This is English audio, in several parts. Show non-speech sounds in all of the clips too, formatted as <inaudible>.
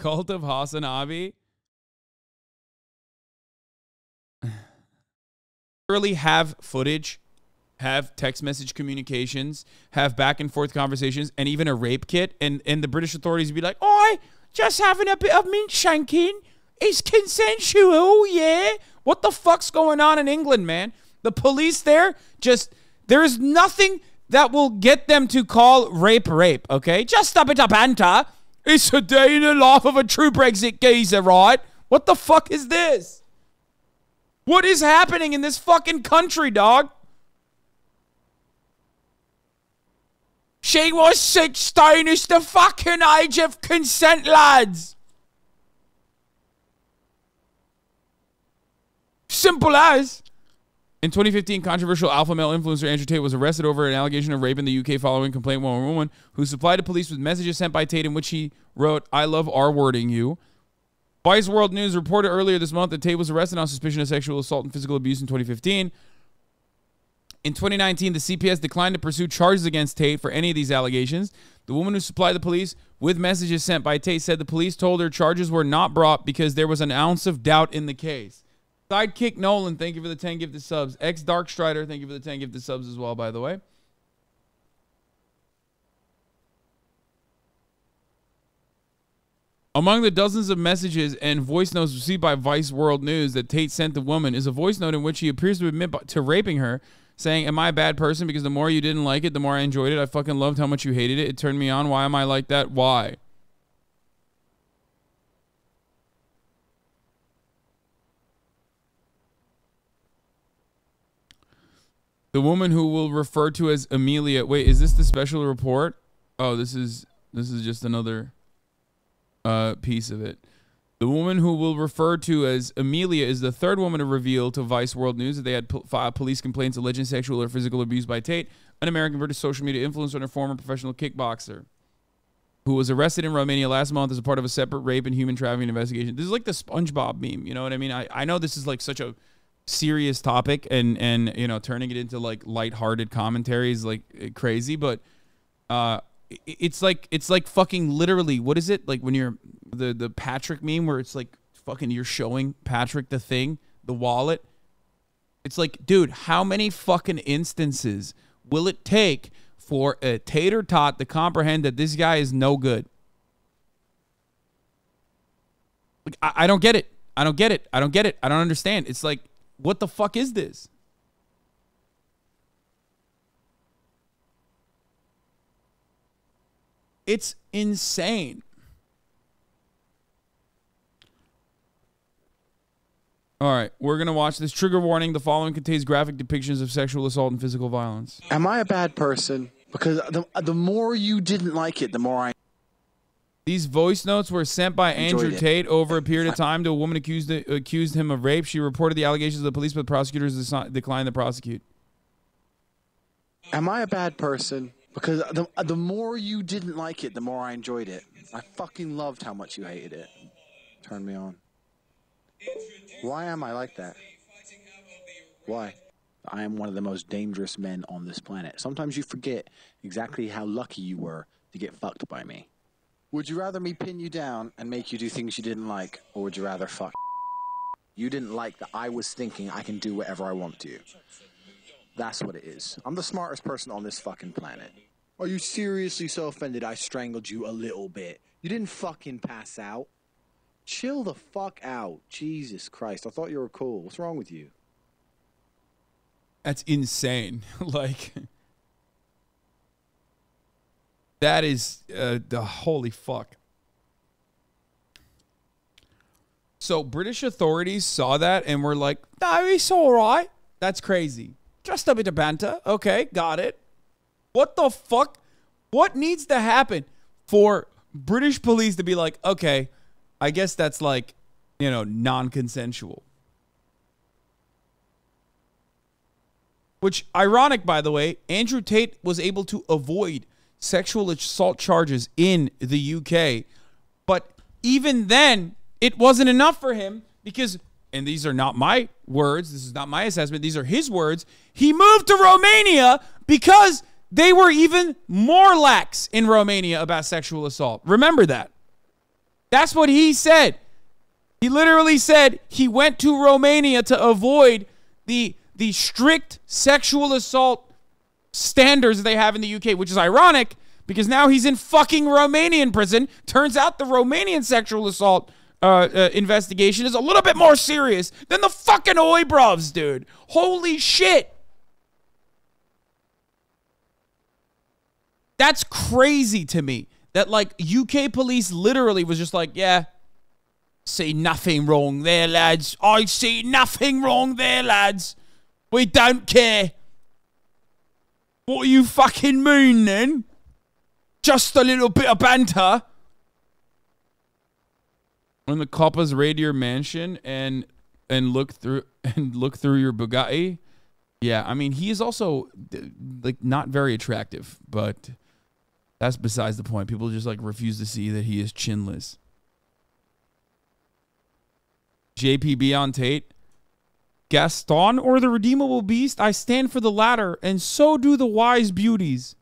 cult of Hasanabi. <sighs> Literally have footage, have text message communications, have back and forth conversations, and even a rape kit. And and the British authorities be like, "I just having a bit of mint shanking. It's consensual, yeah." What the fuck's going on in England, man? The police there just there is nothing that will get them to call rape rape, okay? Just a bit of banter. It's a day in the life of a true Brexit geezer, right? What the fuck is this? What is happening in this fucking country, dog? She was 16. It's the fucking age of consent, lads. Simple as. In 2015, controversial alpha male influencer Andrew Tate was arrested over an allegation of rape in the UK following complaint from a woman who supplied the police with messages sent by Tate in which he wrote, I love R wording you. Vice World News reported earlier this month that Tate was arrested on suspicion of sexual assault and physical abuse in 2015. In 2019, the CPS declined to pursue charges against Tate for any of these allegations. The woman who supplied the police with messages sent by Tate said the police told her charges were not brought because there was an ounce of doubt in the case. Sidekick Nolan, thank you for the 10 gifted subs. X Dark Strider, thank you for the 10 gifted subs as well, by the way. Among the dozens of messages and voice notes received by Vice World News that Tate sent the woman is a voice note in which he appears to admit to raping her, saying, Am I a bad person? Because the more you didn't like it, the more I enjoyed it. I fucking loved how much you hated it. It turned me on. Why am I like that? Why? The woman who will refer to as Amelia. Wait, is this the special report? Oh, this is this is just another uh, piece of it. The woman who will refer to as Amelia is the third woman to reveal to Vice World News that they had po- filed police complaints alleging sexual or physical abuse by Tate, an American British social media influencer and a former professional kickboxer, who was arrested in Romania last month as a part of a separate rape and human trafficking investigation. This is like the SpongeBob meme. You know what I mean? I, I know this is like such a serious topic and and you know turning it into like lighthearted commentary is like crazy but uh it's like it's like fucking literally what is it? Like when you're the the Patrick meme where it's like fucking you're showing Patrick the thing the wallet. It's like dude how many fucking instances will it take for a tater tot to comprehend that this guy is no good? Like I, I don't get it. I don't get it. I don't get it. I don't understand. It's like what the fuck is this? It's insane. All right, we're going to watch this trigger warning. The following contains graphic depictions of sexual assault and physical violence. Am I a bad person? Because the, the more you didn't like it, the more I. These voice notes were sent by Andrew it. Tate over a period of <laughs> time to a woman accused accused him of rape. She reported the allegations to the police, but prosecutors declined to prosecute. Am I a bad person? Because the, the more you didn't like it, the more I enjoyed it. I fucking loved how much you hated it. Turned me on. Why am I like that? Why? I am one of the most dangerous men on this planet. Sometimes you forget exactly how lucky you were to get fucked by me. Would you rather me pin you down and make you do things you didn't like, or would you rather fuck? You didn't like that I was thinking I can do whatever I want to. you. That's what it is. I'm the smartest person on this fucking planet. Are you seriously so offended I strangled you a little bit? You didn't fucking pass out. Chill the fuck out. Jesus Christ. I thought you were cool. What's wrong with you? That's insane. <laughs> like that is uh, the holy fuck. So British authorities saw that and were like, "No, it's all right. That's crazy. Just a bit of banter. Okay, got it." What the fuck? What needs to happen for British police to be like, "Okay, I guess that's like, you know, non-consensual." Which, ironic, by the way, Andrew Tate was able to avoid sexual assault charges in the UK. But even then, it wasn't enough for him because, and these are not my words, this is not my assessment, these are his words. He moved to Romania because they were even more lax in Romania about sexual assault. Remember that. That's what he said. He literally said he went to Romania to avoid the the strict sexual assault standards they have in the UK, which is ironic because now he's in fucking Romanian prison. Turns out the Romanian sexual assault uh, uh, investigation is a little bit more serious than the fucking Oibrovs, dude. Holy shit. That's crazy to me. That like UK police literally was just like, yeah, see nothing wrong there, lads. I see nothing wrong there, lads. We don't care. What do you fucking mean then? Just a little bit of banter. When the coppers raid your mansion and and look through <laughs> and look through your Bugatti, yeah, I mean he is also like not very attractive, but that's besides the point. People just like refuse to see that he is chinless. JPB on Tate. Gaston or the redeemable beast? I stand for the latter, and so do the wise beauties.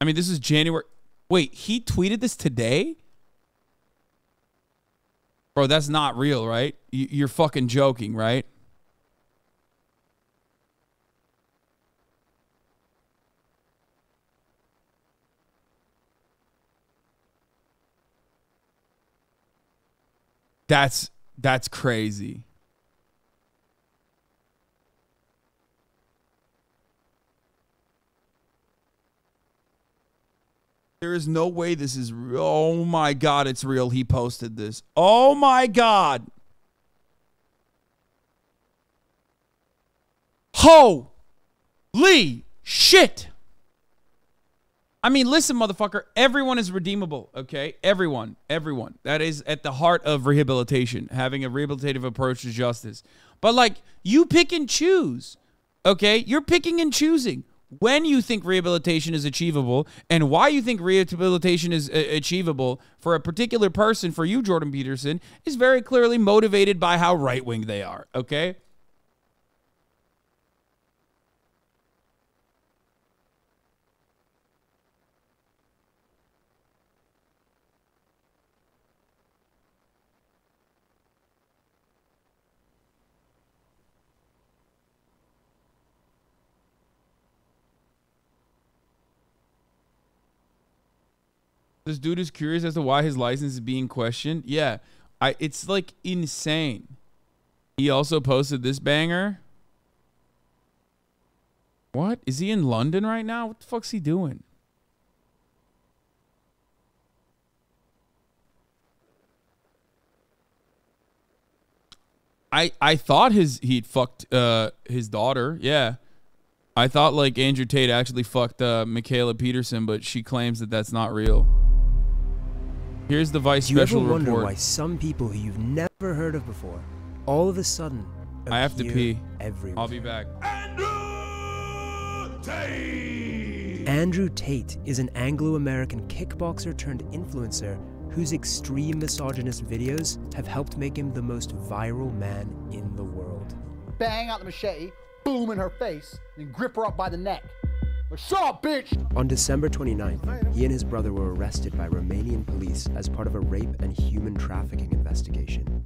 I mean, this is January. Wait, he tweeted this today? Bro, that's not real, right? You're fucking joking, right? That's that's crazy. There is no way this is real. Oh my God, it's real. He posted this. Oh my God. Holy shit. I mean, listen, motherfucker. Everyone is redeemable, okay? Everyone. Everyone. That is at the heart of rehabilitation, having a rehabilitative approach to justice. But, like, you pick and choose, okay? You're picking and choosing when you think rehabilitation is achievable and why you think rehabilitation is uh, achievable for a particular person, for you, Jordan Peterson, is very clearly motivated by how right wing they are, okay? This dude is curious as to why his license is being questioned. Yeah, I it's like insane. He also posted this banger. What? Is he in London right now? What the fuck's he doing? I I thought his he'd fucked uh his daughter. Yeah. I thought like Andrew Tate actually fucked uh Mikhaila Peterson, but she claims that that's not real. Here's the Vice Do special you ever wonder report. why some people who you've never heard of before, all of a sudden, I have to pee. Everywhere. I'll be back. Andrew Tate is an Anglo-American kickboxer turned influencer whose extreme misogynist videos have helped make him the most viral man in the world. Bang out the machete, boom in her face, and grip her up by the neck. Like, Shut up, bitch! On December 29th, he and his brother were arrested by Romanian police as part of a rape and human trafficking investigation.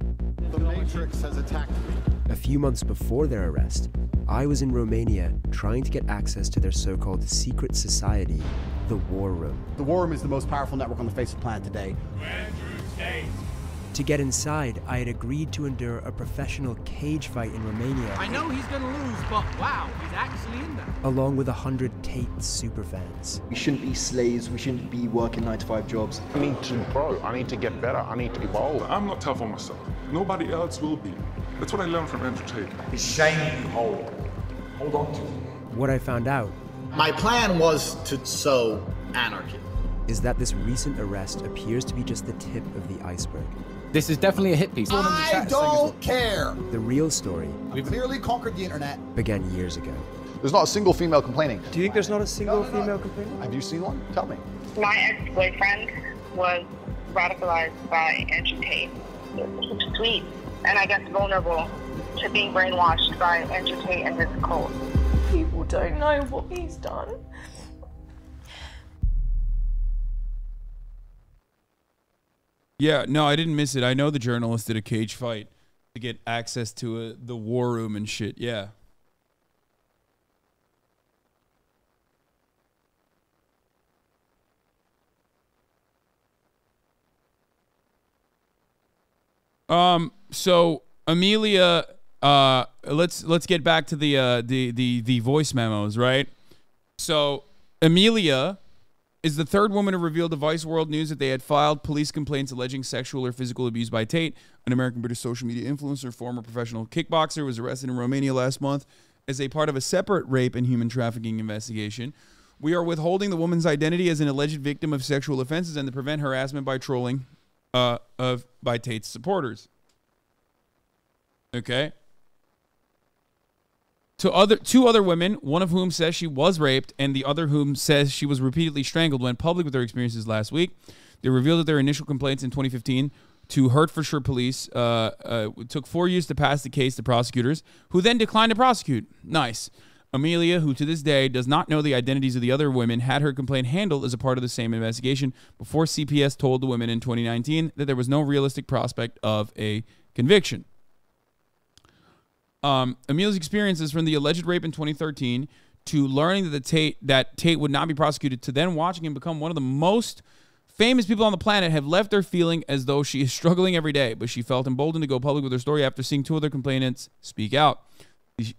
The Matrix has attacked me. A few months before their arrest, I was in Romania trying to get access to their so-called secret society, the War Room. The War Room is the most powerful network on the face of the planet today. To get inside, I had agreed to endure a professional cage fight in Romania, I know he's gonna lose, but wow, he's actually in there. along with a hundred Tate superfans. We shouldn't be slaves. We shouldn't be working nine to five jobs. I need to grow. I need to get better. I need to evolve. I'm not tough on myself. Nobody else will be. That's what I learned from Andrew Tate. It's shame you hold. Hold on to it. What I found out My plan was to sow anarchy. is that this recent arrest appears to be just the tip of the iceberg. This is definitely a hit piece. I don't care. The real story We've clearly conquered the internet. began years ago. There's not a single female complaining. Do you think there's not a single female complaining? Have you seen one? Tell me. My ex-boyfriend was radicalized by Andrew Tate. He's sweet and I guess vulnerable to being brainwashed by Andrew Tate and his cult. People don't know what he's done. Yeah, no, I didn't miss it. I know the journalist did a cage fight to get access to a, the war room and shit. Yeah. Um. So Amelia, uh, let's let's get back to the uh the the the voice memos, right? So Amelia is the third woman to reveal to Vice World News that they had filed police complaints alleging sexual or physical abuse by Tate, an American British social media influencer, former professional kickboxer, was arrested in Romania last month as a part of a separate rape and human trafficking investigation. We are withholding the woman's identity as an alleged victim of sexual offenses and to prevent harassment by trolling uh, of by Tate's supporters. Okay. To other two other women, one of whom says she was raped, and the other whom says she was repeatedly strangled, went public with their experiences last week. They revealed that their initial complaints in 2015 to Hertfordshire police uh, uh, took four years to pass the case to prosecutors, who then declined to prosecute. Nice. Amelia, who to this day does not know the identities of the other women, had her complaint handled as a part of the same investigation before CPS told the women in 2019 that there was no realistic prospect of a conviction. Um, Amelia's experiences from the alleged rape in 2013 to learning that the Tate that Tate would not be prosecuted to then watching him become one of the most famous people on the planet have left her feeling as though she is struggling every day, but she felt emboldened to go public with her story after seeing two other complainants speak out.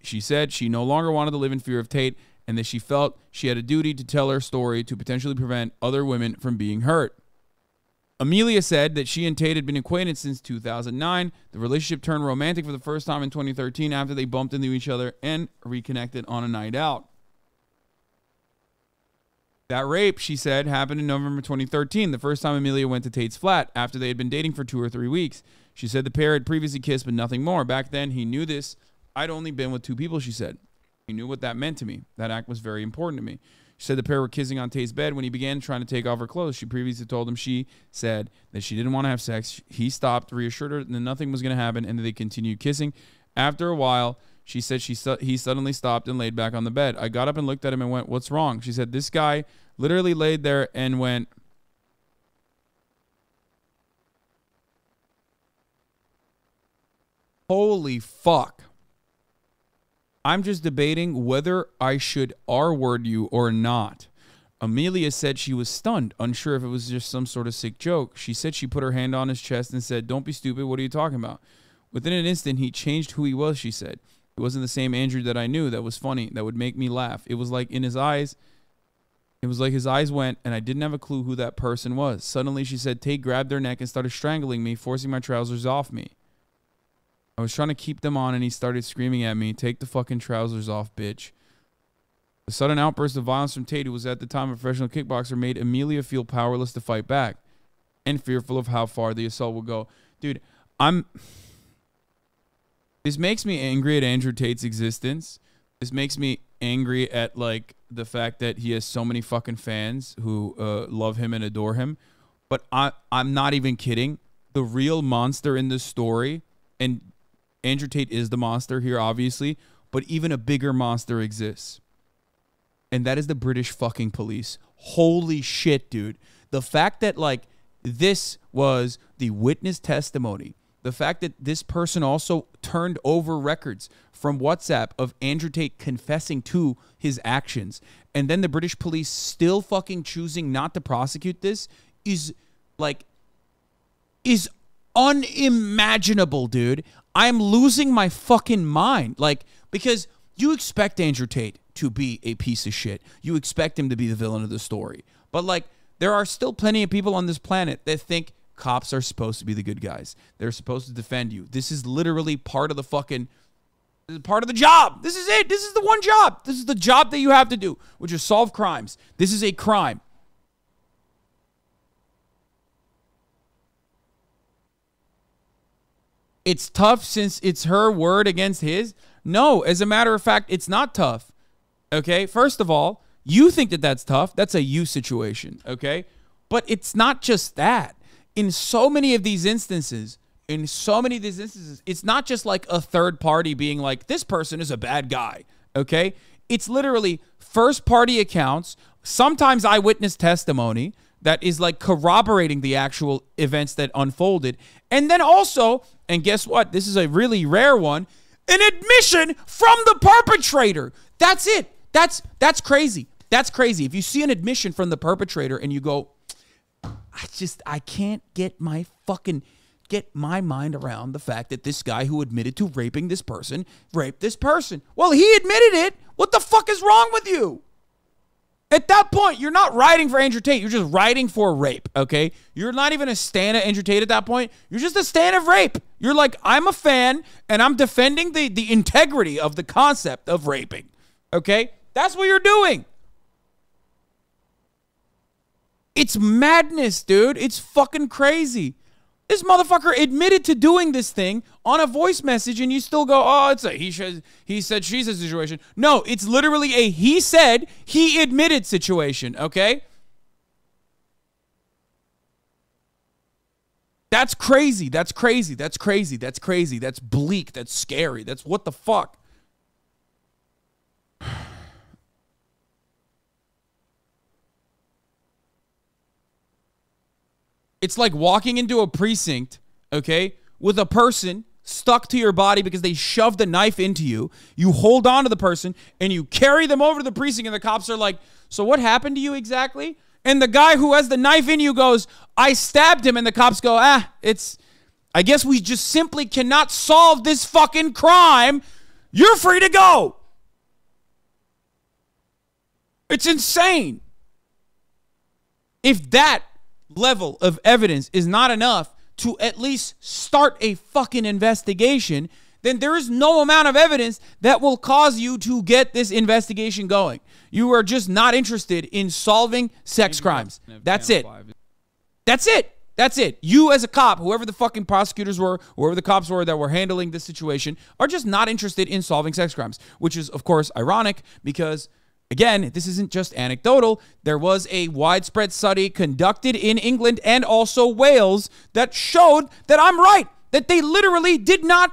She said she no longer wanted to live in fear of Tate and that she felt she had a duty to tell her story to potentially prevent other women from being hurt. Amelia said that she and Tate had been acquainted since 2009. The relationship turned romantic for the first time in 2013 after they bumped into each other and reconnected on a night out. That rape, she said, happened in November 2013, the first time Amelia went to Tate's flat after they had been dating for two or three weeks. She said the pair had previously kissed, but nothing more. Back then, he knew this. I'd only been with two people, she said. He knew what that meant to me. That act was very important to me. She said the pair were kissing on Tate's bed when he began trying to take off her clothes. She previously told him she said that she didn't want to have sex. He stopped, reassured her that nothing was going to happen, and they continued kissing. After a while, she said she su- he suddenly stopped and laid back on the bed. I got up and looked at him and went, "What's wrong?" She said this guy literally laid there and went. Holy fuck. I'm just debating whether I should R word you or not. Amelia said she was stunned, unsure if it was just some sort of sick joke. She said she put her hand on his chest and said, Don't be stupid. What are you talking about? Within an instant, he changed who he was, she said. It wasn't the same Andrew that I knew that was funny, that would make me laugh. It was like in his eyes, it was like his eyes went, and I didn't have a clue who that person was. Suddenly, she said, Tate grabbed their neck and started strangling me, forcing my trousers off me. I was trying to keep them on, and he started screaming at me, Take the fucking trousers off, bitch. The sudden outburst of violence from Tate, who was at the time a professional kickboxer, made Amelia feel powerless to fight back and fearful of how far the assault would go. Dude, I'm. This makes me angry at Andrew Tate's existence. This makes me angry at like the fact that he has so many fucking fans who uh, love him and adore him. But I, I'm not even kidding. The real monster in this story, and Andrew Tate is the monster here, obviously, but even a bigger monster exists. And that is the British fucking police. Holy shit, dude. The fact that, like, this was the witness testimony, the fact that this person also turned over records from WhatsApp of Andrew Tate confessing to his actions, and then the British police still fucking choosing not to prosecute this is like, is unimaginable, dude. I'm losing my fucking mind. Like, because you expect Andrew Tate to be a piece of shit. You expect him to be the villain of the story. But, like, there are still plenty of people on this planet that think cops are supposed to be the good guys. They're supposed to defend you. This is literally part of the fucking part of the job. This is it. This is the one job. This is the job that you have to do, which is solve crimes. This is a crime. It's tough since it's her word against his. No, as a matter of fact, it's not tough. Okay, first of all, you think that that's tough. That's a you situation. Okay, but it's not just that. In so many of these instances, in so many of these instances, it's not just like a third party being like, this person is a bad guy. Okay, it's literally first party accounts, sometimes eyewitness testimony that is like corroborating the actual events that unfolded. And then also, and guess what? This is a really rare one, an admission from the perpetrator. That's it. That's that's crazy. That's crazy. If you see an admission from the perpetrator and you go, I just I can't get my fucking get my mind around the fact that this guy who admitted to raping this person raped this person. Well, he admitted it. What the fuck is wrong with you? At that point, you're not riding for Andrew Tate. You're just riding for rape, okay? You're not even a stan of Andrew Tate at that point. You're just a stan of rape. You're like, I'm a fan and I'm defending the, the integrity of the concept of raping, okay? That's what you're doing. It's madness, dude. It's fucking crazy. This motherfucker admitted to doing this thing on a voice message, and you still go, "Oh, it's a he said he said she said situation." No, it's literally a he said he admitted situation. Okay, that's crazy. That's crazy. That's crazy. That's crazy. That's bleak. That's scary. That's what the fuck. It's like walking into a precinct, okay, with a person stuck to your body because they shoved a knife into you. You hold on to the person and you carry them over to the precinct, and the cops are like, So what happened to you exactly? And the guy who has the knife in you goes, I stabbed him. And the cops go, Ah, it's, I guess we just simply cannot solve this fucking crime. You're free to go. It's insane. If that level of evidence is not enough to at least start a fucking investigation, then there is no amount of evidence that will cause you to get this investigation going. You are just not interested in solving sex crimes. That's it. That's it. That's it. You, as a cop, whoever the fucking prosecutors were, whoever the cops were that were handling this situation, are just not interested in solving sex crimes, which is, of course, ironic because Again, this isn't just anecdotal. There was a widespread study conducted in England and also Wales that showed that I'm right, that they literally did not,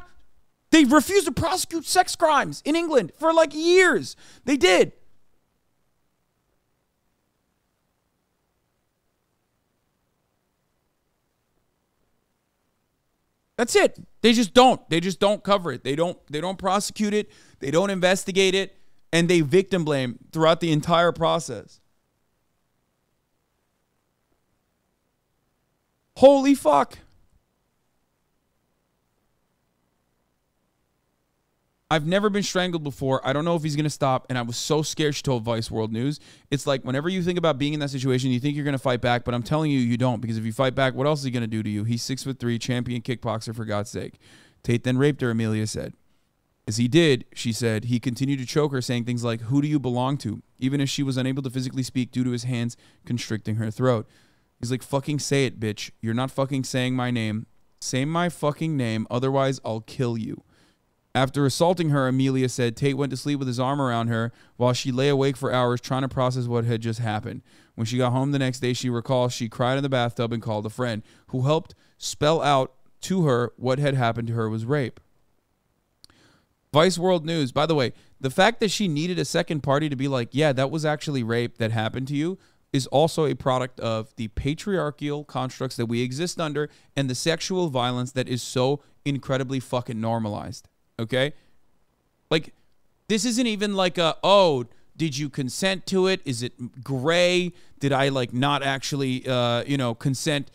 they refused to prosecute sex crimes in England for like years. They did. That's it. They just don't. They just don't cover it. They don't they don't prosecute it. They don't investigate it and they victim blame throughout the entire process. Holy fuck. I've never been strangled before. I don't know if he's going to stop. And I was so scared she told Vice World News. It's like whenever you think about being in that situation, you think you're going to fight back. But I'm telling you, you don't. Because if you fight back, what else is he going to do to you? He's six foot three, champion kickboxer, for God's sake. Tate then raped her, Amelia said. As he did, she said, he continued to choke her, saying things like, Who do you belong to? Even as she was unable to physically speak due to his hands constricting her throat. He's like, Fucking say it, bitch. You're not fucking saying my name. Say my fucking name, otherwise I'll kill you. After assaulting her, Amelia said Tate went to sleep with his arm around her while she lay awake for hours trying to process what had just happened. When she got home the next day, she recalls she cried in the bathtub and called a friend who helped spell out to her what had happened to her was rape. Vice World News, by the way, the fact that she needed a second party to be like, yeah, that was actually rape that happened to you is also a product of the patriarchal constructs that we exist under and the sexual violence that is so incredibly fucking normalized. Okay? Like, this isn't even like a, oh, did you consent to it? Is it gray? Did I like not actually, uh, you know, consent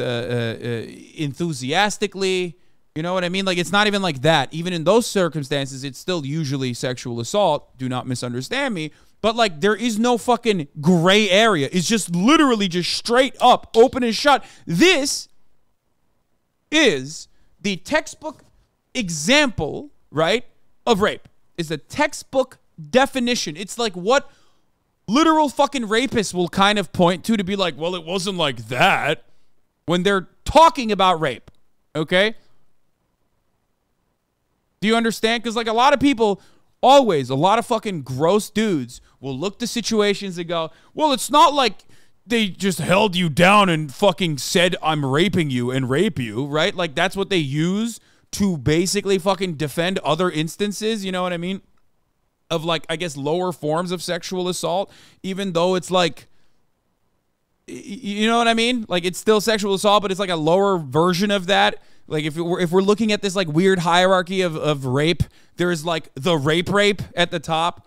uh, uh, uh enthusiastically? You know what I mean? Like it's not even like that. Even in those circumstances, it's still usually sexual assault. Do not misunderstand me. But like there is no fucking gray area. It's just literally just straight up, open and shut. This is the textbook example, right, of rape. Is the textbook definition. It's like what literal fucking rapists will kind of point to to be like, well, it wasn't like that when they're talking about rape. Okay? Do you understand? Because like a lot of people, always a lot of fucking gross dudes will look to situations and go, well, it's not like they just held you down and fucking said I'm raping you and rape you, right? Like that's what they use to basically fucking defend other instances, you know what I mean? Of like I guess lower forms of sexual assault, even though it's like you know what I mean? Like it's still sexual assault, but it's like a lower version of that. Like if we're if we're looking at this like weird hierarchy of of rape, there's like the rape rape at the top.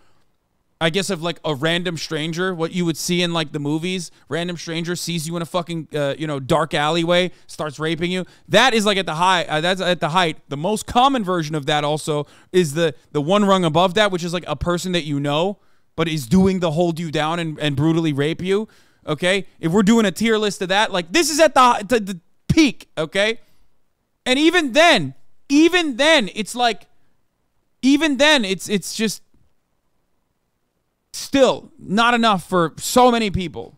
I guess of like a random stranger, what you would see in like the movies. Random stranger sees you in a fucking uh, you know dark alleyway, starts raping you. That is like at the high. Uh, that's at the height. The most common version of that also is the the one rung above that, which is like a person that you know, but is doing the hold you down and, and brutally rape you. Okay, if we're doing a tier list of that, like this is at the the, the peak. Okay, and even then, even then, it's like, even then, it's it's just still not enough for so many people.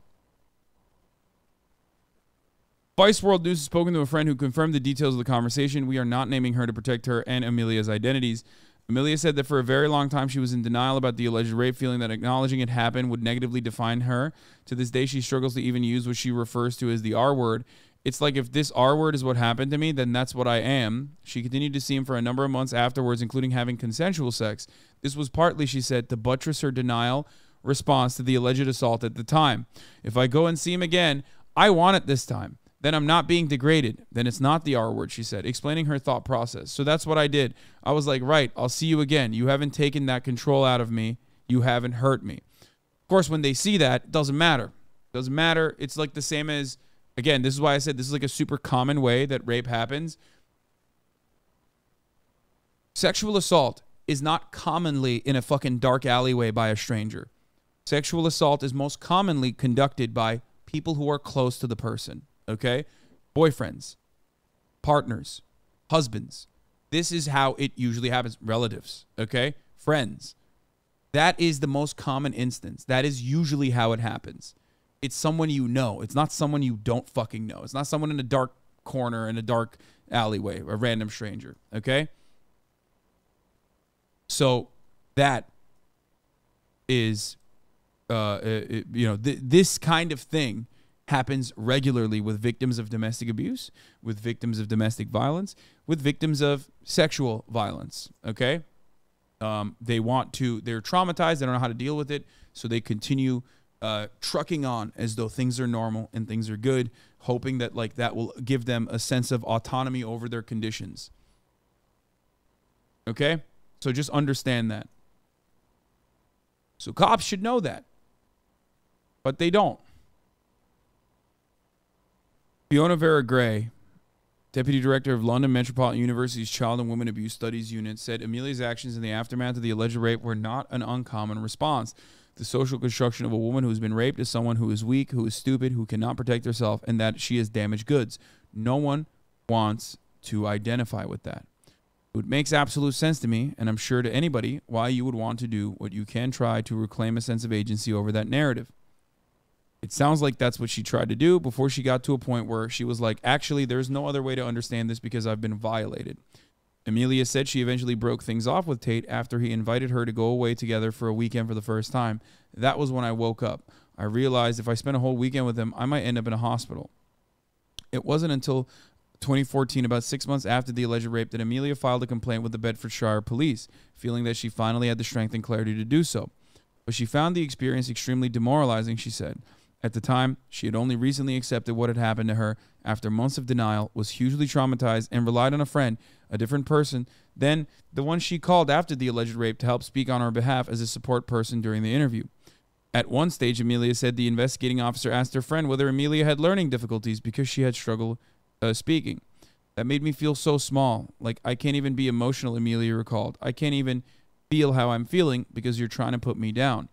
Vice World News has spoken to a friend who confirmed the details of the conversation. We are not naming her to protect her and Amelia's identities. Amelia said that for a very long time she was in denial about the alleged rape, feeling that acknowledging it happened would negatively define her. To this day, she struggles to even use what she refers to as the R word. It's like if this R word is what happened to me, then that's what I am. She continued to see him for a number of months afterwards, including having consensual sex. This was partly, she said, to buttress her denial response to the alleged assault at the time. If I go and see him again, I want it this time. Then I'm not being degraded. Then it's not the R word, she said, explaining her thought process. So that's what I did. I was like, right, I'll see you again. You haven't taken that control out of me. You haven't hurt me. Of course, when they see that, it doesn't matter. It doesn't matter. It's like the same as, again, this is why I said this is like a super common way that rape happens. Sexual assault is not commonly in a fucking dark alleyway by a stranger. Sexual assault is most commonly conducted by people who are close to the person, okay? Boyfriends, partners, husbands. This is how it usually happens. Relatives, okay? Friends. That is the most common instance. That is usually how it happens. It's someone you know. It's not someone you don't fucking know. It's not someone in a dark corner in a dark alleyway, a random stranger, okay? So that is, uh, it, you know, th- this kind of thing happens regularly with victims of domestic abuse, with victims of domestic violence, with victims of sexual violence. Okay, um, they want to, they're traumatized, they don't know how to deal with it, so they continue uh, trucking on as though things are normal and things are good, hoping that like that will give them a sense of autonomy over their conditions. Okay. So just understand that. So cops should know that. But they don't. Fiona Vera Gray, Deputy Director of London Metropolitan University's Child and Women Abuse Studies Unit, said Amelia's actions in the aftermath of the alleged rape were not an uncommon response. The social construction of a woman who has been raped is someone who is weak, who is stupid, who cannot protect herself, and that she is damaged goods. No one wants to identify with that. It makes absolute sense to me, and I'm sure to anybody, why you would want to do what you can try to reclaim a sense of agency over that narrative. It sounds like that's what she tried to do before she got to a point where she was like, actually, there's no other way to understand this because I've been violated. Amelia said she eventually broke things off with Tate after he invited her to go away together for a weekend for the first time. That was when I woke up. I realized if I spent a whole weekend with him, I might end up in a hospital. It wasn't until 2014, about six months after the alleged rape, that Amelia filed a complaint with the Bedfordshire police, feeling that she finally had the strength and clarity to do so. But she found the experience extremely demoralizing, she said. At the time, she had only recently accepted what had happened to her after months of denial, was hugely traumatized, and relied on a friend, a different person than the one she called after the alleged rape to help speak on her behalf as a support person during the interview. At one stage, Amelia said the investigating officer asked her friend whether Amelia had learning difficulties because she had struggled uh, speaking. That made me feel so small. Like, I can't even be emotional, Amelia recalled. I can't even feel how I'm feeling because you're trying to put me down.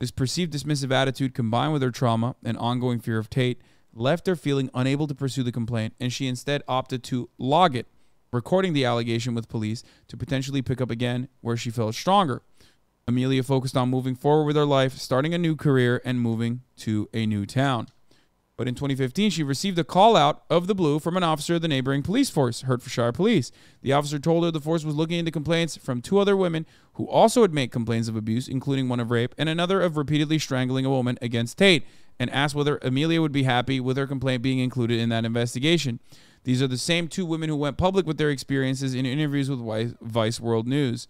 This perceived dismissive attitude, combined with her trauma and ongoing fear of Tate, left her feeling unable to pursue the complaint, and she instead opted to log it, recording the allegation with police to potentially pick up again where she felt stronger. Amelia focused on moving forward with her life, starting a new career, and moving to a new town. But in 2015, she received a call out of the blue from an officer of the neighboring police force, Hertfordshire Police. The officer told her the force was looking into complaints from two other women who also had made complaints of abuse, including one of rape and another of repeatedly strangling a woman against Tate, and asked whether Amelia would be happy with her complaint being included in that investigation. These are the same two women who went public with their experiences in interviews with Vice World News.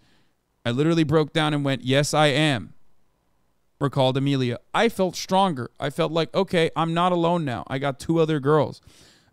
I literally broke down and went, Yes, I am. Recalled Amelia. I felt stronger. I felt like, okay, I'm not alone now. I got two other girls.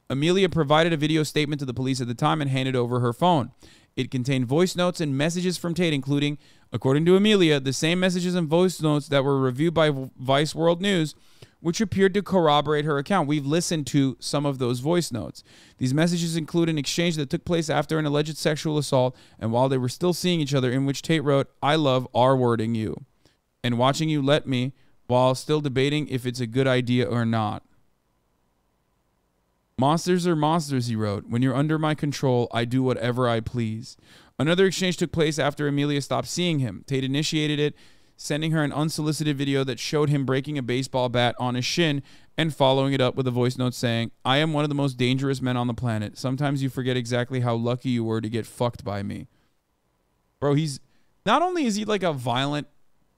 Amelia provided a video statement to the police at the time and handed over her phone. It contained voice notes and messages from Tate, including, according to Amelia, the same messages and voice notes that were reviewed by Vice World News, which appeared to corroborate her account. We've listened to some of those voice notes. These messages include an exchange that took place after an alleged sexual assault and while they were still seeing each other, in which Tate wrote, I love R wording you, and watching you let me while still debating if it's a good idea or not. Monsters are monsters, he wrote. When you're under my control, I do whatever I please. Another exchange took place after Amelia stopped seeing him. Tate initiated it, sending her an unsolicited video that showed him breaking a baseball bat on his shin and following it up with a voice note saying, I am one of the most dangerous men on the planet. Sometimes you forget exactly how lucky you were to get fucked by me. Bro, he's not only is he like a violent,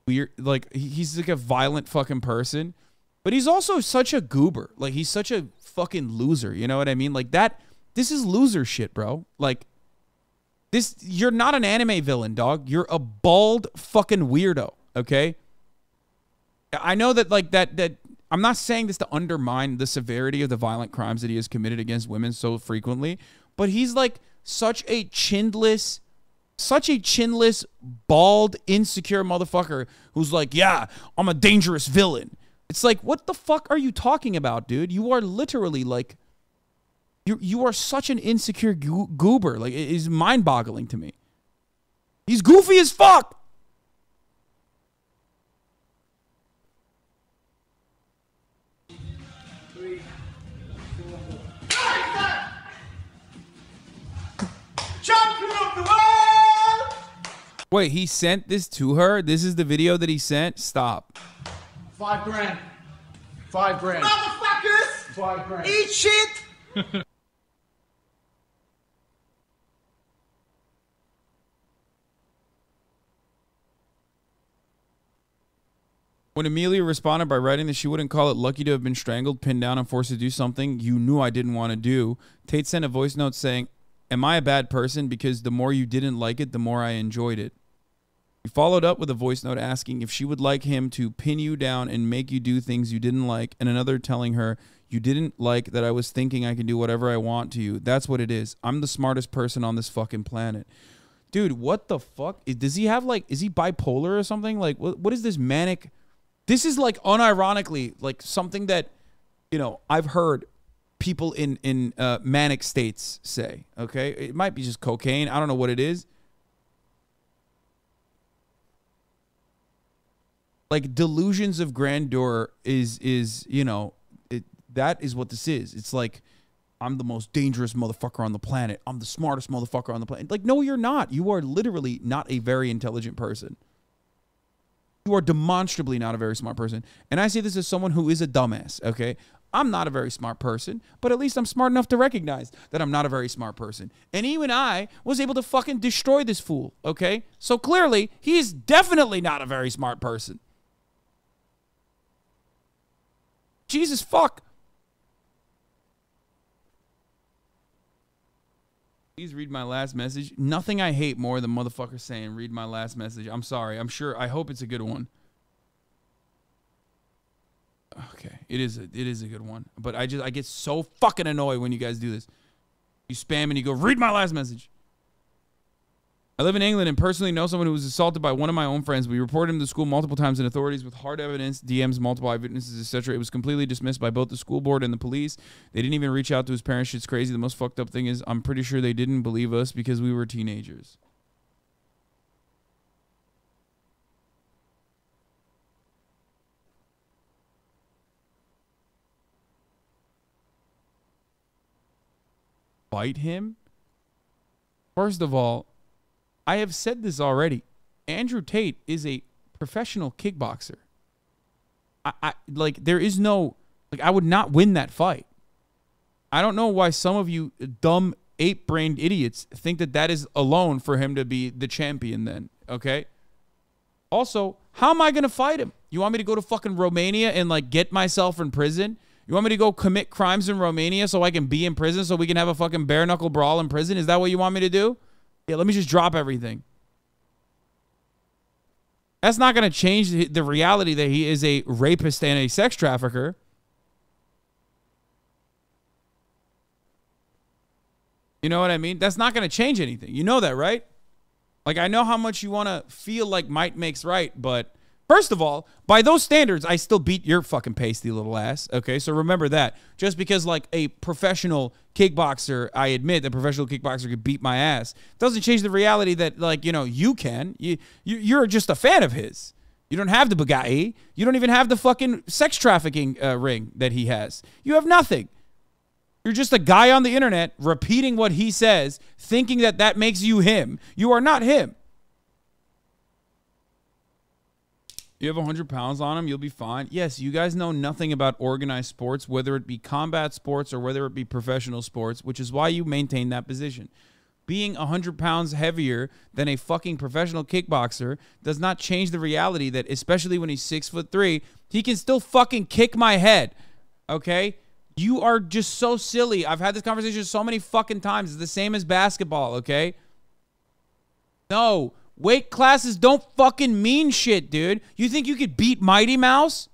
weird, like he's like a violent fucking person, but he's also such a goober. Like he's such a fucking loser. You know what I mean? Like that. This is loser shit, bro. Like this. You're not an anime villain, dog. You're a bald fucking weirdo. Okay. I know that like that that I'm not saying this to undermine the severity of the violent crimes that he has committed against women so frequently, but he's like such a chinless, such a chinless, bald, insecure motherfucker who's like, yeah, I'm a dangerous villain. It's like, what the fuck are you talking about, dude? You are literally like, you you are such an insecure go- goober. Like, it is mind boggling to me. He's goofy as fuck. Champion of the world! Wait, he sent this to her? This is the video that he sent? Stop. Five grand. Five grand. Motherfuckers! Five grand. Eat shit! <laughs> When Amelia responded by writing that she wouldn't call it lucky to have been strangled, pinned down, and forced to do something you knew I didn't want to do, Tate sent a voice note saying, Am I a bad person? Because the more you didn't like it, the more I enjoyed it. He followed up with a voice note asking if she would like him to pin you down and make you do things you didn't like, and another telling her, You didn't like that I was thinking I can do whatever I want to you. That's what it is. I'm the smartest person on this fucking planet. Dude, what the fuck? Does he have like, is he bipolar or something? Like, what, what is this manic? This is like unironically like something that, you know, I've heard people in in uh, manic states say. Okay, it might be just cocaine. I don't know what it is. Like delusions of grandeur is is you know it that is what this is. It's like I'm the most dangerous motherfucker on the planet. I'm the smartest motherfucker on the planet. Like no, you're not. You are literally not a very intelligent person. You are demonstrably not a very smart person. And I say this as someone who is a dumbass, okay? I'm not a very smart person, but at least I'm smart enough to recognize that I'm not a very smart person. And even I was able to fucking destroy this fool, okay? So clearly, he is definitely not a very smart person. Jesus fuck. Please read my last message. Nothing I hate more than motherfuckers saying read my last message. I'm sorry. I'm sure I hope it's a good one. Okay, it is a, it is a good one. But I just I get so fucking annoyed when you guys do this. You spam and you go read my last message. I live in England and personally know someone who was assaulted by one of my own friends. We reported him to school multiple times and authorities with hard evidence, DMs, multiple eyewitnesses, etc. It was completely dismissed by both the school board and the police. They didn't even reach out to his parents. Shit's crazy. The most fucked up thing is I'm pretty sure they didn't believe us because we were teenagers. Fight him? First of all, I have said this already. Andrew Tate is a professional kickboxer. I, I like there is no like I would not win that fight. I don't know why some of you dumb ape-brained idiots think that that is alone for him to be the champion then, okay? Also, how am I going to fight him? You want me to go to fucking Romania and like get myself in prison? You want me to go commit crimes in Romania so I can be in prison so we can have a fucking bare knuckle brawl in prison? Is that what you want me to do? Yeah, let me just drop everything. That's not going to change the, the reality that he is a rapist and a sex trafficker. You know what I mean? That's not going to change anything. You know that, right? Like I know how much you want to feel like might makes right, but first of all, by those standards, I still beat your fucking pasty little ass. Okay, so remember that. Just because like a professional kickboxer, I admit that professional kickboxer could beat my ass, doesn't change the reality that like you know you can. You, you you're just a fan of his. You don't have the Bugatti. You don't even have the fucking sex trafficking uh, ring that he has. You have nothing. You're just a guy on the internet repeating what he says, thinking that that makes you him. You are not him. You have 100 pounds on him, you'll be fine. Yes, you guys know nothing about organized sports, whether it be combat sports or whether it be professional sports, which is why you maintain that position. Being 100 pounds heavier than a fucking professional kickboxer does not change the reality that, especially when he's six foot three, he can still fucking kick my head. Okay? You are just so silly. I've had this conversation so many fucking times. It's the same as basketball, okay? No, weight classes don't fucking mean shit, dude. You think you could beat Mighty Mouse?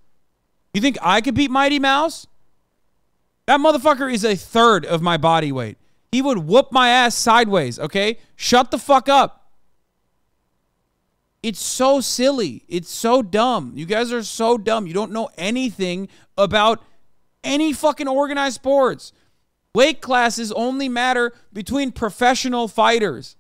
You think I could beat Mighty Mouse? That motherfucker is a third of my body weight. He would whoop my ass sideways, okay? Shut the fuck up. It's so silly. It's so dumb. You guys are so dumb. You don't know anything about any fucking organized sports. Weight classes only matter between professional fighters.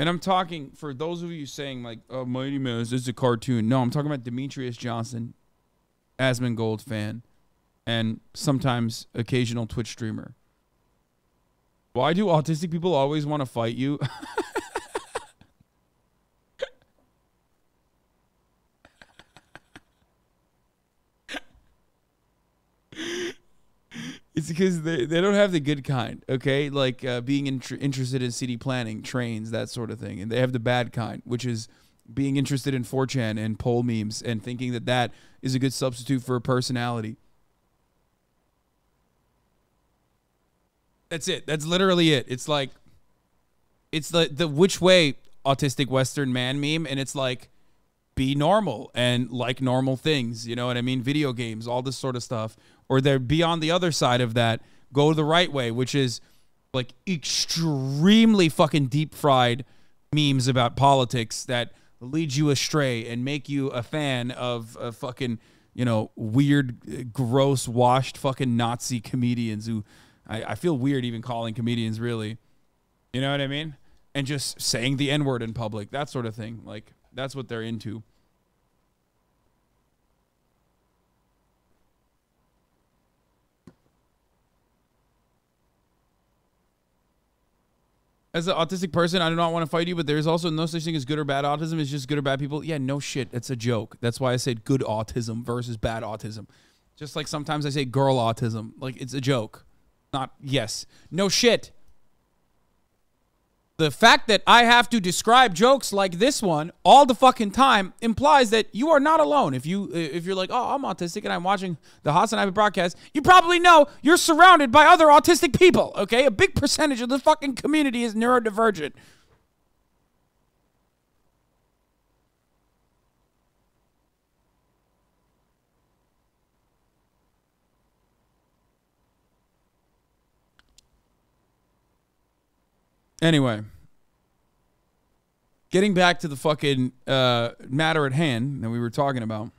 And I'm talking for those of you saying like, "Oh, Mighty Mouse this is a cartoon." No, I'm talking about Demetrious Johnson, Asmongold fan, and sometimes occasional Twitch streamer. Why do autistic people always want to fight you? <laughs> It's because they, they don't have the good kind, okay? Like uh, being inter- interested in city planning, trains, that sort of thing. And they have the bad kind, which is being interested in 4chan and pol memes and thinking that that is a good substitute for a personality. That's it. That's literally it. It's like, it's the, the which way autistic Western man meme. And it's like, be normal and like normal things. You know what I mean? Video games, all this sort of stuff or they're be on the other side of that, go the right way, which is like extremely fucking deep fried memes about politics that lead you astray and make you a fan of a fucking, you know, weird, uh, gross, washed fucking Nazi comedians who I, I feel weird even calling comedians really. You know what I mean? And just saying the N word in public, that sort of thing. Like, that's what they're into. As an autistic person, I do not want to fight you, but there's also no such thing as good or bad autism. It's just good or bad people. Yeah, no shit. It's a joke. That's why I said good autism versus bad autism. Just like sometimes I say girl autism. Like it's a joke. Not yes. No shit the fact that I have to describe jokes like this one all the fucking time implies that you are not alone. If you uh, if you're like, oh, I'm autistic and I'm watching the Hasanabi broadcast, you probably know you're surrounded by other autistic people. Okay, a big percentage of the fucking community is neurodivergent. Anyway, getting back to the fucking uh, matter at hand that we were talking about.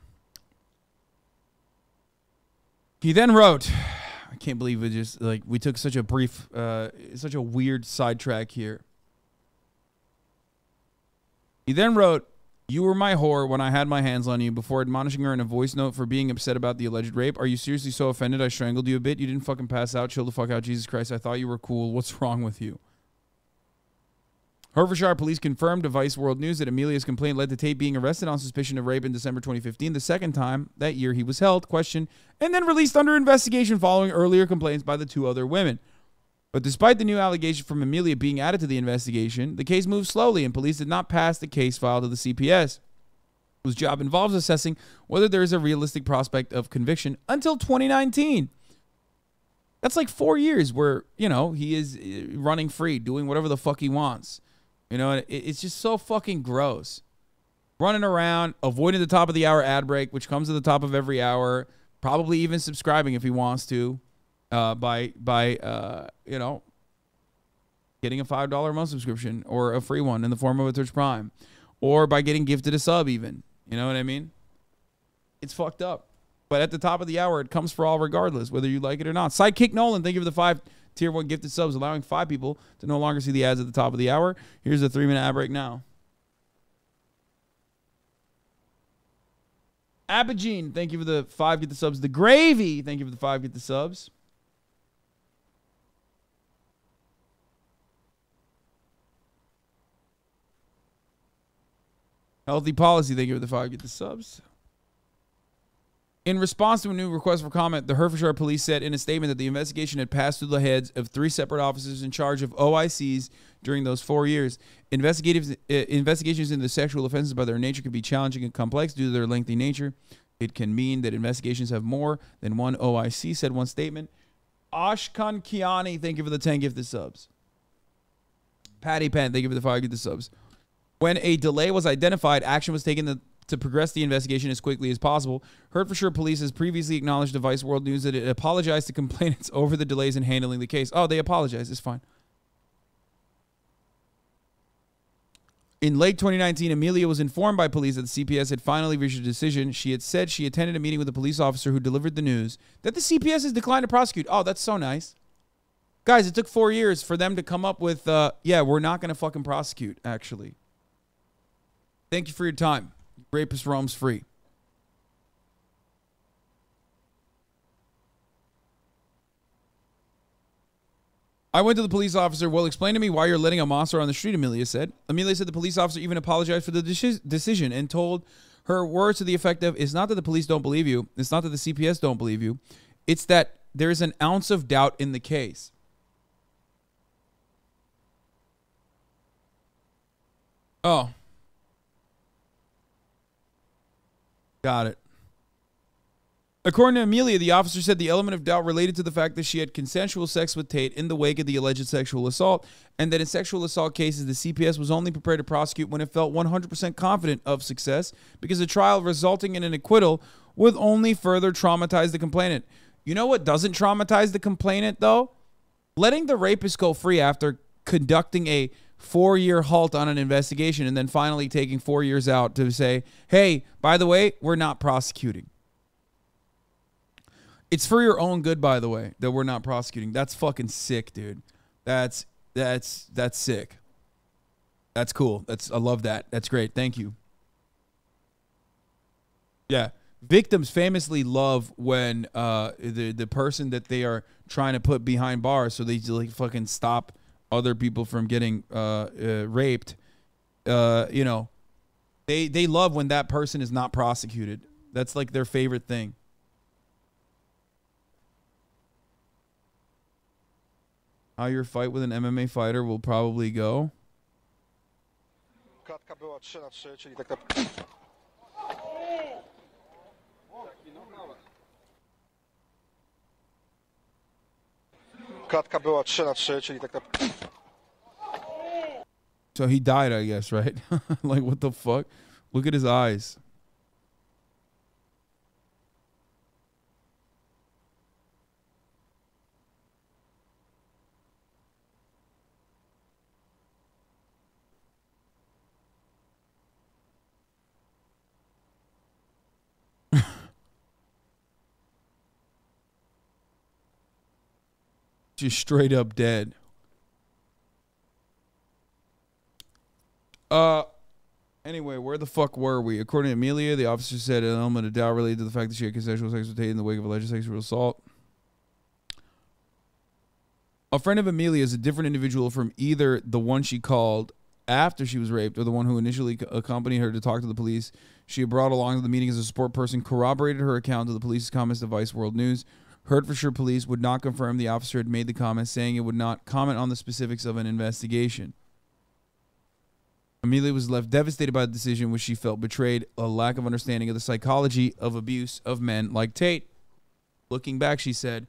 He then wrote, I can't believe we just like we took such a brief, uh, such a weird sidetrack here. He then wrote, You were my whore when I had my hands on you before admonishing her in a voice note for being upset about the alleged rape. Are you seriously so offended I strangled you a bit? You didn't fucking pass out. Chill the fuck out. Jesus Christ. I thought you were cool. What's wrong with you? Hertfordshire police confirmed to Vice World News that Amelia's complaint led to Tate being arrested on suspicion of rape in December 2015. The second time that year he was held, questioned, and then released under investigation following earlier complaints by the two other women. But despite the new allegation from Amelia being added to the investigation, the case moved slowly and police did not pass the case file to the CPS, whose job involves assessing whether there is a realistic prospect of conviction until 2019. That's like four years where, you know, he is uh, running free, doing whatever the fuck he wants. You know, it, it's just so fucking gross. running around, avoiding the top of the hour ad break, which comes at the top of every hour, probably even subscribing if he wants to, uh, by by uh, you know getting a five dollar month subscription or a free one in the form of a Twitch Prime, or by getting gifted a sub even. You know what I mean? It's fucked up. But at the top of the hour, it comes for all regardless, whether you like it or not. Sidekick Nolan, thank you for the five tier one gifted subs, allowing five people to no longer see the ads at the top of the hour. Here's a three minute ad break now. Abigene, thank you for the five get the subs. The Gravy, thank you for the five get the subs. Healthy policy, thank you for the five get the subs. In response to a new request for comment, the Hertfordshire police said in a statement that the investigation had passed through the heads of three separate officers in charge of OICs during those four years. Investigative, uh, investigations into sexual offenses by their nature can be challenging and complex due to their lengthy nature. It can mean that investigations have more than one OIC, said one statement. Ashkan Kiani, thank you for the 10 gift the subs. Patty Penn, thank you for the five gift the subs. When a delay was identified, action was taken to, to progress the investigation as quickly as possible. Hertfordshire Police has previously acknowledged to Vice World News that it apologized to complainants <laughs> over the delays in handling the case. Oh, they apologized. It's fine. In late 2019, Amelia was informed by police that the CPS had finally reached a decision. She had said she attended a meeting with a police officer who delivered the news that the CPS has declined to prosecute. Oh, that's so nice. Guys, it took four years for them to come up with, uh, yeah, we're not going to fucking prosecute, actually. Thank you for your time. Rapist roams free. I went to the police officer. Well, explain to me why you're letting a monster on the street, Amelia said. Amelia said the police officer even apologized for the deci- decision and told her words to the effect of it's not that the police don't believe you, it's not that the CPS don't believe you, it's that there's an ounce of doubt in the case. Oh. Got it. According to Amelia, the officer said the element of doubt related to the fact that she had consensual sex with Tate in the wake of the alleged sexual assault, and that in sexual assault cases, the CPS was only prepared to prosecute when it felt 100% confident of success because a trial resulting in an acquittal would only further traumatize the complainant. You know what doesn't traumatize the complainant, though? Letting the rapist go free after conducting a four year halt on an investigation and then finally taking four years out to say, hey, by the way, we're not prosecuting. It's for your own good, by the way, that we're not prosecuting. That's fucking sick, dude. That's that's that's sick. That's cool. That's I love that. That's great. Thank you. Yeah. Victims famously love when uh the the person that they are trying to put behind bars so they just like fucking stop other people from getting uh, uh raped. Uh you know, they they love when that person is not prosecuted. That's like their favorite thing. How your fight with an MMA fighter will probably go. Klatka była 3 na 3, czyli tak. Klatka była 3 na 3, czyli tak. So he died, I guess, right? <laughs> like what the fuck? Look at his eyes. <laughs> Just straight up dead. Uh, anyway, where the fuck were we? According to Amelia, the officer said an element of doubt related to the fact that she had consensual sex with Tate in the wake of alleged sexual assault. A friend of Amelia is a different individual from either the one she called after she was raped or the one who initially accompanied her to talk to the police. She brought along to the meeting as a support person, corroborated her account to the police's comments to Vice World News. Hertfordshire police would not confirm the officer had made the comments, saying it would not comment on the specifics of an investigation. Amelia was left devastated by the decision, which she felt betrayed a lack of understanding of the psychology of abuse of men like Tate. Looking back, she said,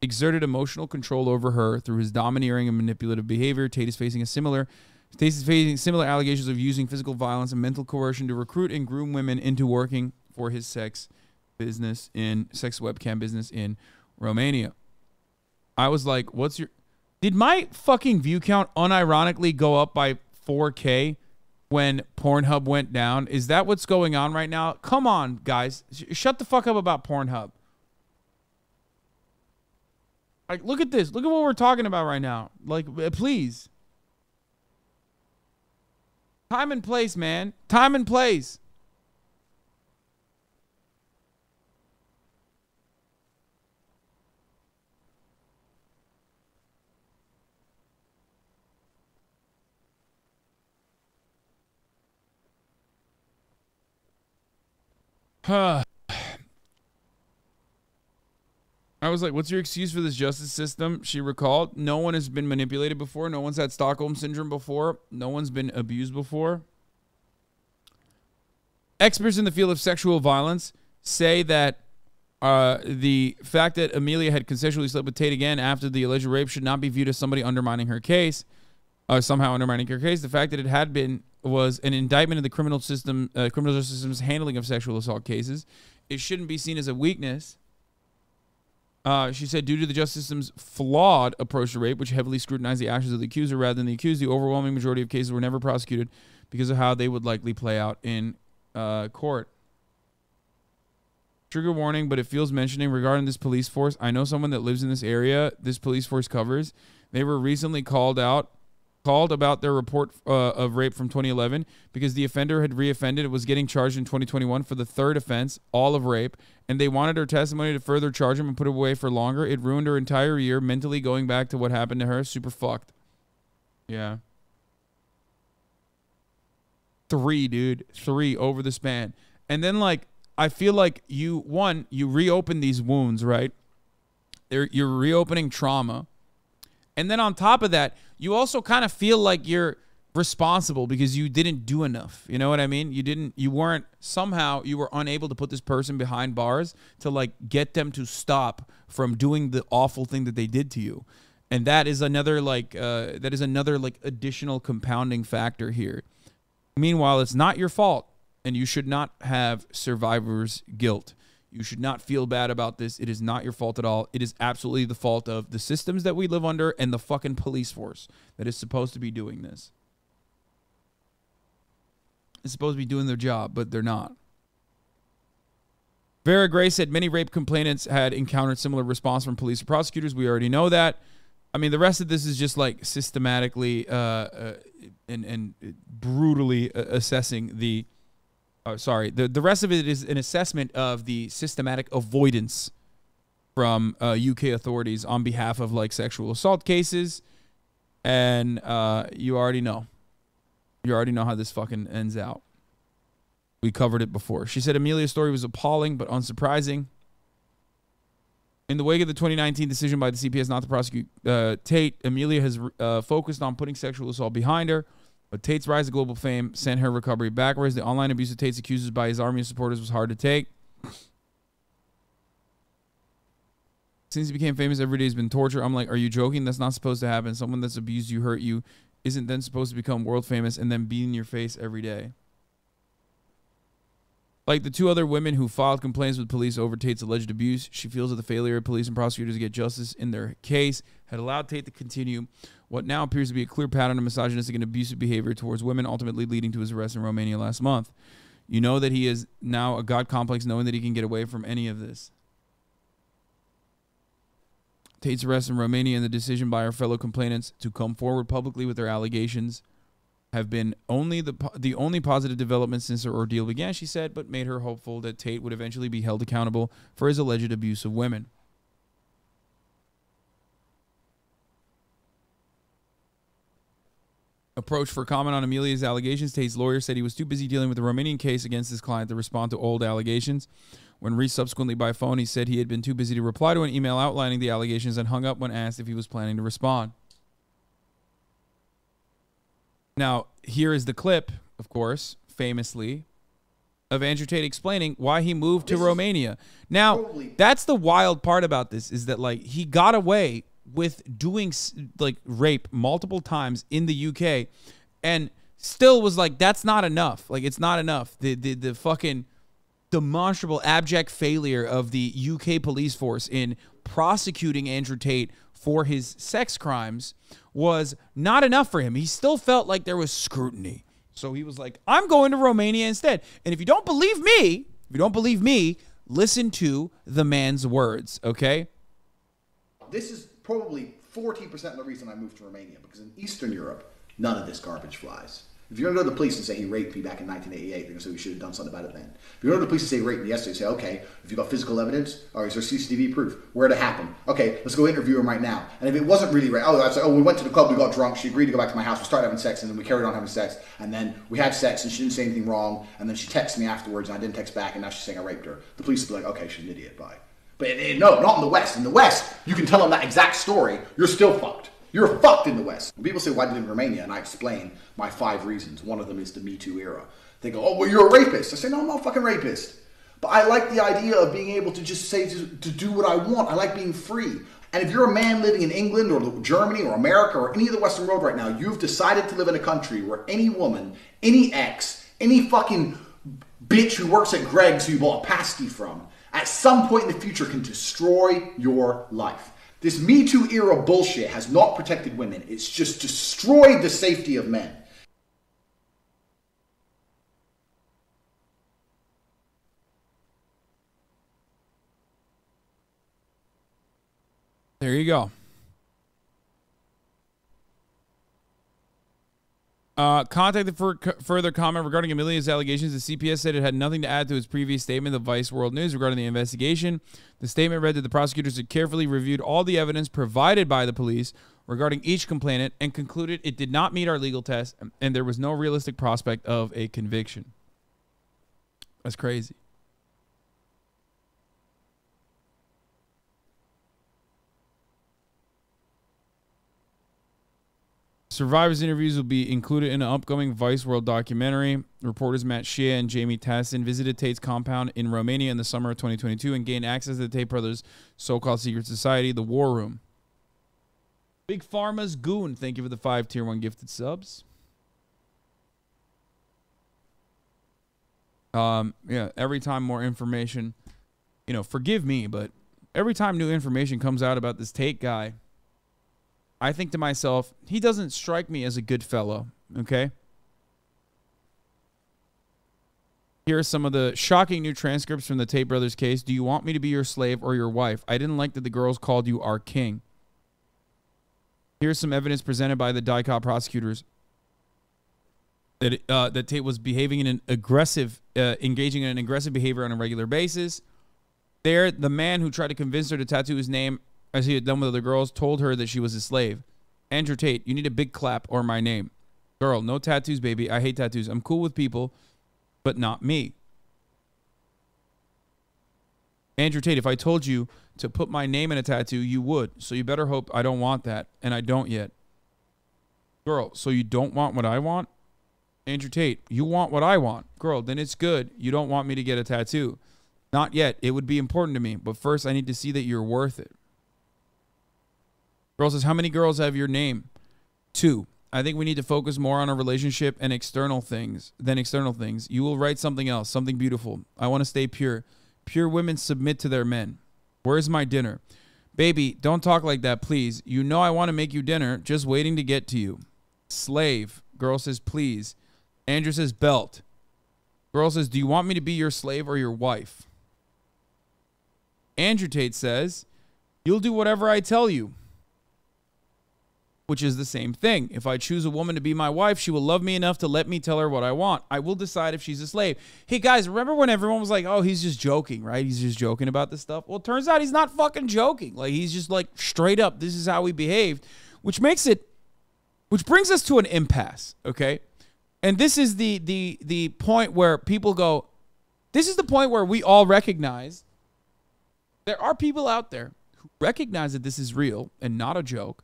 exerted emotional control over her through his domineering and manipulative behavior. Tate is facing a similar Tate is facing similar allegations of using physical violence and mental coercion to recruit and groom women into working for his sex business in sex webcam business in Romania. I was like, what's your Did my fucking view count unironically go up by 4k when Pornhub went down? Is that what's going on right now? Come on, guys. Sh- shut the fuck up about Pornhub. Like look at this. Look at what we're talking about right now. Like uh, please. Time and place, man. Time and place. Huh. <sighs> I was like, what's your excuse for this justice system? She recalled, no one has been manipulated before. No one's had Stockholm syndrome before. No one's been abused before. Experts in the field of sexual violence say that uh, the fact that Amelia had consensually slept with Tate again after the alleged rape should not be viewed as somebody undermining her case, uh, somehow undermining her case. The fact that it had been was an indictment of the criminal system, uh, criminal system's handling of sexual assault cases. It shouldn't be seen as a weakness. Uh, she said, due to the justice system's flawed approach to rape, which heavily scrutinized the actions of the accuser rather than the accused, the overwhelming majority of cases were never prosecuted because of how they would likely play out in uh, court. Trigger warning, but it feels mentioning regarding this police force. I know someone that lives in this area. This police force covers. They were recently called out, called about their report uh, of rape from 2011 because the offender had reoffended. Was getting charged in 2021 for the third offense, all of rape, and they wanted her testimony to further charge him and put him away for longer. It ruined her entire year mentally going back to what happened to her. Super fucked. Yeah. Three, dude. Three over the span. And then like I feel like you one, you reopen these wounds, right? You're reopening trauma. And then on top of that, you also kind of feel like you're responsible because you didn't do enough. You know what I mean? You didn't you weren't somehow you were unable to put this person behind bars to like get them to stop from doing the awful thing that they did to you. And that is another like uh that is another like additional compounding factor here. Meanwhile, it's not your fault and you should not have survivor's guilt. You should not feel bad about this. It is not your fault at all. It is absolutely the fault of the systems that we live under and the fucking police force that is supposed to be doing this. It's supposed to be doing their job, but they're not. Vera Gray said many rape complainants had encountered similar response from police or prosecutors. We already know that. I mean, the rest of this is just like systematically uh, uh, and and brutally uh, assessing the. Uh, sorry, the the rest of it is an assessment of the systematic avoidance from uh, UK authorities on behalf of like sexual assault cases, and uh, you already know. You already know how this fucking ends out. We covered it before. She said Amelia's story was appalling but unsurprising. In the wake of the 2019 decision by the CPS not to prosecute uh, Tate, Amelia has uh, focused on putting sexual assault behind her. But Tate's rise to global fame sent her recovery backwards. The online abuse of Tate's accusers by his army of supporters was hard to take. Since he became famous, every day has been torture. I'm like, are you joking? That's not supposed to happen. Someone that's abused you, hurt you, isn't then supposed to become world famous and then beat in your face every day. Like the two other women who filed complaints with police over Tate's alleged abuse, she feels that the failure of police and prosecutors to get justice in their case had allowed Tate to continue what now appears to be a clear pattern of misogynistic and abusive behavior towards women, ultimately leading to his arrest in Romania last month. You know that he is now a God complex, knowing that he can get away from any of this. Tate's arrest in Romania and the decision by our fellow complainants to come forward publicly with their allegations have been only the the only positive development since her ordeal began, she said, but made her hopeful that Tate would eventually be held accountable for his alleged abuse of women. Approach for comment on Amelia's allegations. Tate's lawyer said he was too busy dealing with the Romanian case against his client to respond to old allegations. When reached subsequently by phone, he said he had been too busy to reply to an email outlining the allegations and hung up when asked if he was planning to respond. Now, here is the clip, of course, famously, of Andrew Tate explaining why he moved to Romania. Now, that's the wild part about this is that like he got away with doing like rape multiple times in the UK and still was like, that's not enough. Like it's not enough. The the the fucking demonstrable abject failure of the UK police force in prosecuting Andrew Tate for his sex crimes was not enough for him. He still felt like there was scrutiny. So he was like, I'm going to Romania instead. And if you don't believe me, if you don't believe me, listen to the man's words, okay? This is probably 40% of the reason I moved to Romania because in Eastern Europe, none of this garbage flies. If you're going to go to the police and say he raped me back in 1988, they're going to say we should have done something about it then. If you go to the police and say he raped me yesterday, say, okay, if you got physical evidence, or is there CCTV proof? Where it happen? Okay, let's go interview him right now. And if it wasn't really rape, oh, that's oh, we went to the club, we got drunk, she agreed to go back to my house, we started having sex, and then we carried on having sex, and then we had sex, and she didn't say anything wrong, and then she texted me afterwards, and I didn't text back, and now she's saying I raped her. The police would be like, okay, she's an idiot, bye. But eh, no, not in the West. In the West, you can tell them that exact story, you're still fucked. You're fucked in the West. When people say, why did you in Romania? And I explain my five reasons. One of them is the Me Too era. They go, oh, well, you're a rapist. I say, no, I'm not a fucking rapist. But I like the idea of being able to just say, to, to do what I want. I like being free. And if you're a man living in England or Germany or America or any of the Western world right now, you've decided to live in a country where any woman, any ex, any fucking bitch who works at Greggs who you bought a pasty from, at some point in the future can destroy your life. This Me Too era bullshit has not protected women. It's just destroyed the safety of men. There you go. Uh, contacted for further comment regarding Amelia's allegations. The CPS said it had nothing to add to its previous statement of Vice World News regarding the investigation. The statement read that the prosecutors had carefully reviewed all the evidence provided by the police regarding each complainant and concluded it did not meet our legal test and there was no realistic prospect of a conviction. That's crazy. Survivors interviews will be included in an upcoming Vice World documentary. Reporters Matt Shea and Jamie Tassin visited Tate's compound in Romania in the summer of 2022 and gained access to the Tate brothers' so-called secret society, the War Room. Big Pharma's Goon, thank you for the five tier one gifted subs. Um, yeah, every time more information, you know, forgive me, but every time new information comes out about this Tate guy, I think to myself, he doesn't strike me as a good fellow. Okay. Here are some of the shocking new transcripts from the Tate brothers case. Do you want me to be your slave or your wife? I didn't like that the girls called you our king. Here's some evidence presented by the DIICOT prosecutors that uh, that Tate was behaving in an aggressive, uh, engaging in an aggressive behavior on a regular basis. There, the man who tried to convince her to tattoo his name as he had done with other girls, told her that she was a slave. Andrew Tate, you need a big clap or my name. Girl, no tattoos, baby. I hate tattoos. I'm cool with people, but not me. Andrew Tate, if I told you to put my name in a tattoo, you would. So you better hope I don't want that, and I don't yet. Girl, so you don't want what I want? Andrew Tate, you want what I want. Girl, then it's good. You don't want me to get a tattoo. Not yet. It would be important to me, but first I need to see that you're worth it. Girl says, How many girls have your name? Two. I think we need to focus more on a relationship and external things than external things. You will write something else, something beautiful. I want to stay pure. Pure women submit to their men. Where's my dinner? Baby, don't talk like that, please. You know I want to make you dinner, just waiting to get to you. Slave. Girl says, please. Andrew says, belt. Girl says, do you want me to be your slave or your wife? Andrew Tate says, you'll do whatever I tell you which is the same thing. If I choose a woman to be my wife, she will love me enough to let me tell her what I want. I will decide if she's a slave. Hey guys, remember when everyone was like, "Oh, he's just joking, right? He's just joking about this stuff." Well, it turns out he's not fucking joking. Like he's just like straight up, this is how we behaved, which makes it which brings us to an impasse, okay? And this is the the the point where people go this is the point where we all recognize there are people out there who recognize that this is real and not a joke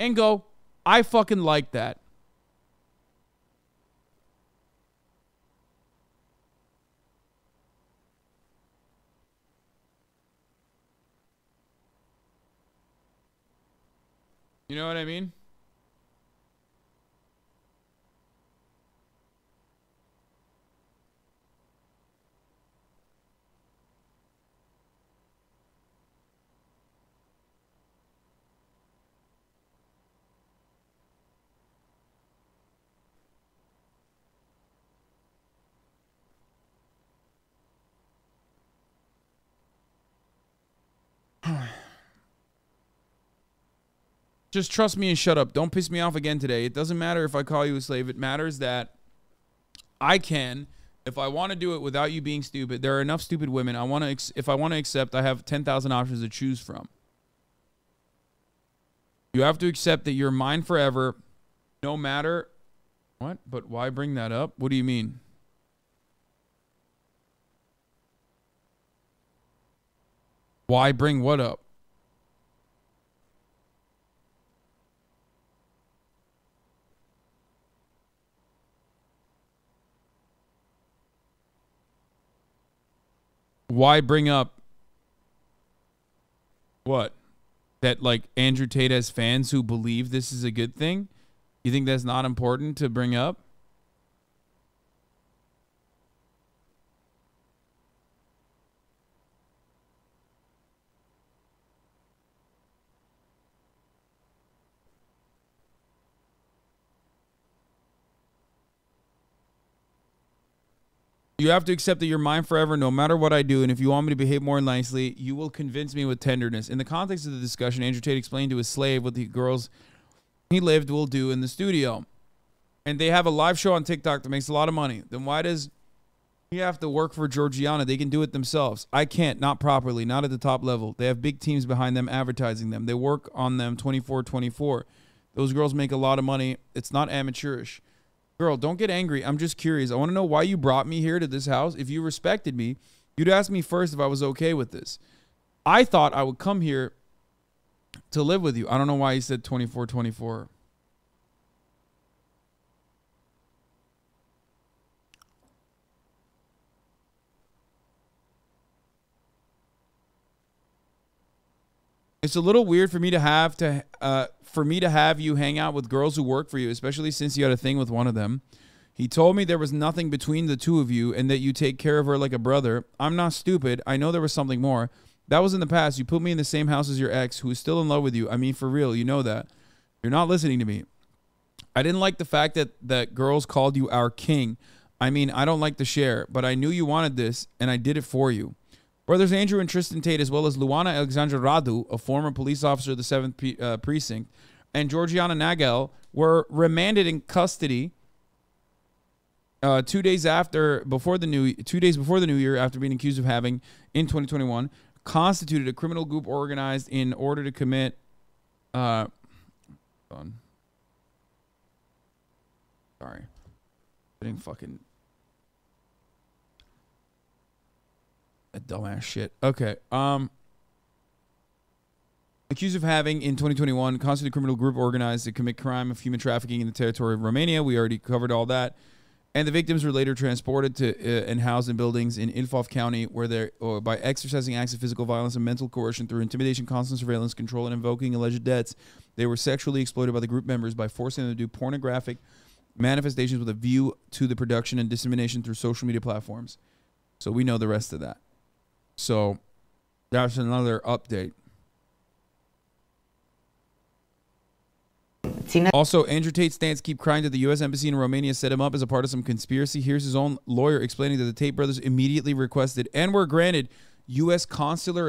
and go, I fucking like that. You know what I mean? Just trust me and shut up. Don't piss me off again today. It doesn't matter if I call you a slave. It matters that I can if I want to do it without you being stupid, there are enough stupid women. I want to if I want to accept, I have 10,000 options to choose from. You have to accept that you're mine forever no matter what? But why bring that up? What do you mean? Why bring what up? Why bring up what? That like Andrew Tate has fans who believe this is a good thing? You think that's not important to bring up? You have to accept that you're mine forever, no matter what I do. And if you want me to behave more nicely, you will convince me with tenderness. In the context of the discussion, Andrew Tate explained to his slave what the girls he lived will do in the studio. And they have a live show on TikTok that makes a lot of money. Then why does he have to work for Georgiana? They can do it themselves. I can't, not properly, not at the top level. They have big teams behind them advertising them. They work on them 24 24. Those girls make a lot of money. It's not amateurish. Girl, don't get angry. I'm just curious. I want to know why you brought me here to this house. If you respected me, you'd ask me first if I was okay with this. I thought I would come here to live with you. I don't know why he said 24 24. It's a little weird for me to have to uh, for me to have you hang out with girls who work for you, especially since you had a thing with one of them. He told me there was nothing between the two of you and that you take care of her like a brother. I'm not stupid. I know there was something more. That was in the past. You put me in the same house as your ex, who is still in love with you. I mean, for real, you know that. You're not listening to me. I didn't like the fact that that girls called you our king. I mean, I don't like to share, but I knew you wanted this, and I did it for you. Brothers Andrew and Tristan Tate, as well as Luana Alexandra Radu, a former police officer of the 7th P- uh, Precinct, and Georgiana Naghel were remanded in custody uh, two days after before the new two days before the new year after being accused of having in 2021 constituted a criminal group organized in order to commit uh sorry. Getting fucking dumbass shit okay um accused of having in 2021 constituted criminal group organized to commit crime of human trafficking in the territory of Romania. We already covered all that. And the victims were later transported to uh, and housed in buildings in Ilfov County, where they uh, by exercising acts of physical violence and mental coercion through intimidation, constant surveillance, control, and invoking alleged debts, they were sexually exploited by the group members by forcing them to do pornographic manifestations with a view to the production and dissemination through social media platforms. So we know the rest of that. So that's another update. Also, Andrew Tate's stance keep crying that the U.S. Embassy in Romania set him up as a part of some conspiracy. Here's his own lawyer explaining that the Tate brothers immediately requested and were granted U.S. consular